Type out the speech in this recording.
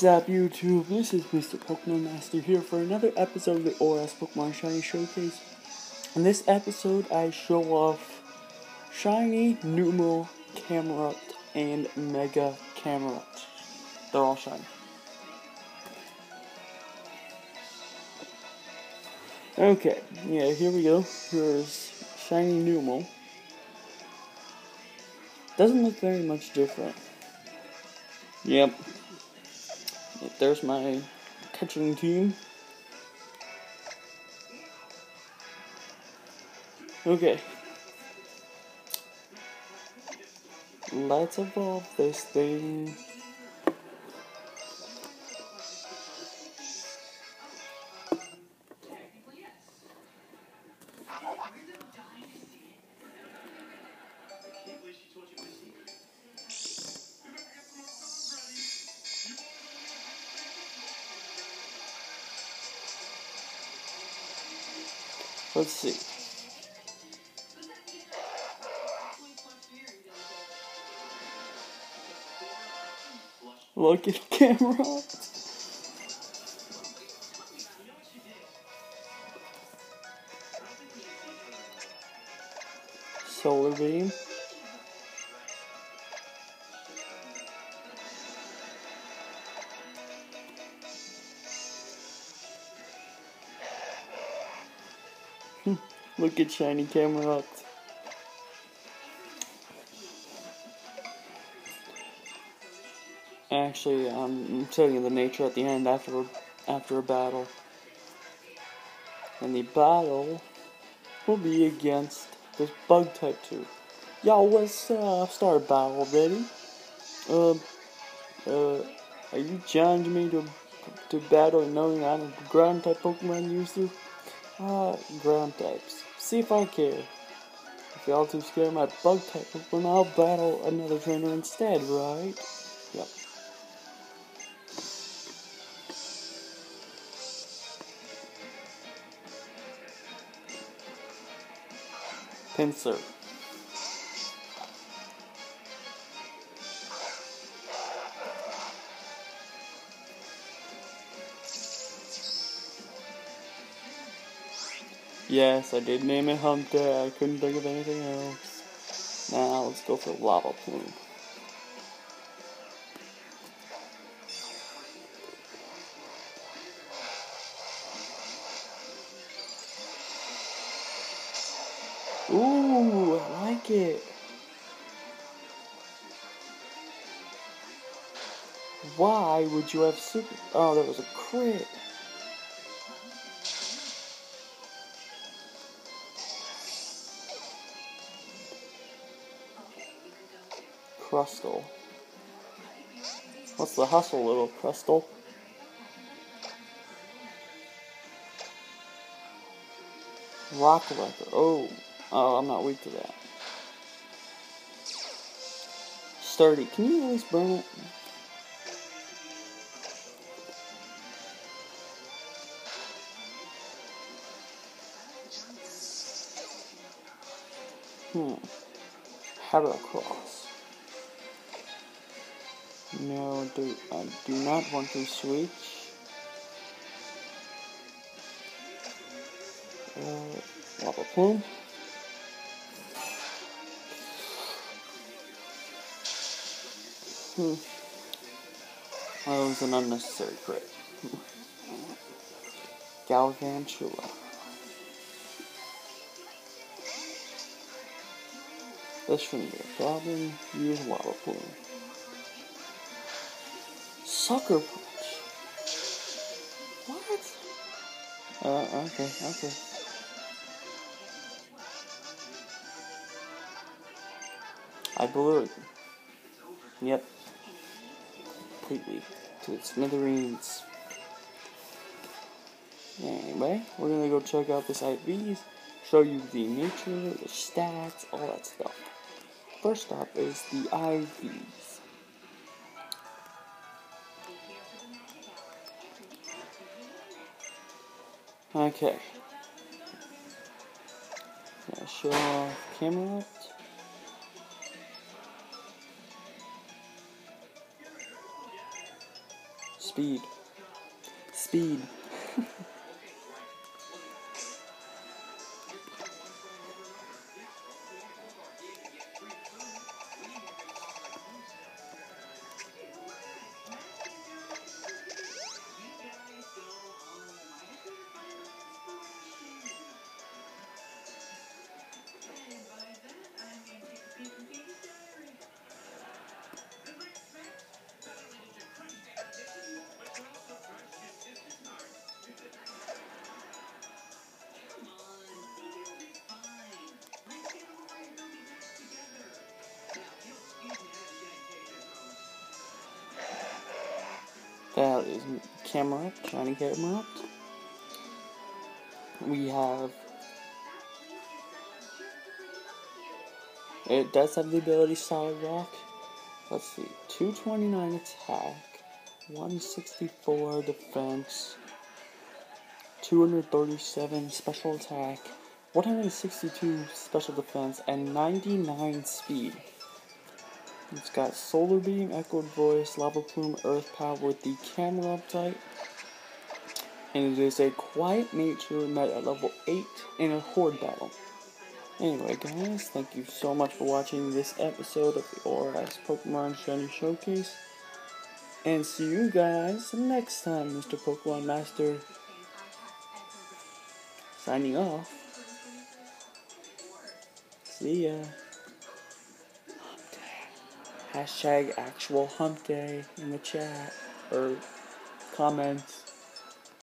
What's up YouTube? This is Mr. Pokemon Master here for another episode of the ORAS Pokemon Shiny Showcase. In this episode I show off Shiny, Numel, Camerupt, and Mega Camerupt. They're all shiny. Okay, yeah, here we go. Here's Shiny Numel. Doesn't look very much different. Yep, there's my catching team. Okay. Let's evolve this thing. Let's see. Look at Camerupt. Solar beam. Look at shiny Camerupt. Actually, I'm telling you the nature at the end after after a battle. And the battle will be against this bug type 2. Y'all, what's uh start battle already? Uh uh are you challenging me to to battle knowing I'm a ground type Pokemon user? Uh, ground types. See if I care. If y'all too scared my bug type then I'll battle another trainer instead, right? Yep. Pinsir. Yes, I did name it Hunter. I couldn't think of anything else. Now let's go for Lava Plume. Ooh, I like it. Why would you have super? Oh, that was a crit. Crustle. What's the hustle, little Crustle? Rock Wrecker. Oh. Oh, I'm not weak to that. Sturdy. Can you at least burn it? Hmm. Heracross. No, do I do not want to switch. Uh, lava plume. Hmm. That was an unnecessary crit. Galvantula. This shouldn't be a problem. Use lava plume. Sucker punch. What? Uh, okay, okay. I blew it. Yep. Completely. To its smithereens. Anyway, we're gonna go check out this IV, show you the nature, the stats, all that stuff. First up is the IVs. Okay. Show off. Speed. Speed. That is Camerupt, shiny Camerupt. We have. It does have the ability Solid Rock. Let's see, 229 attack, 164 defense, 237 special attack, 162 special defense, and 99 speed. It's got Solar Beam, Echoed Voice, Lava Plume, Earth Power with the Camerupt type. And it is a Quiet Nature met at level 8 in a Horde battle. Anyway, guys, thank you so much for watching this episode of the ORAS Pokemon Shiny Showcase. And see you guys next time, Mr. Pokemon Master. Signing off. See ya. Hashtag actual hump day in the chat or comments.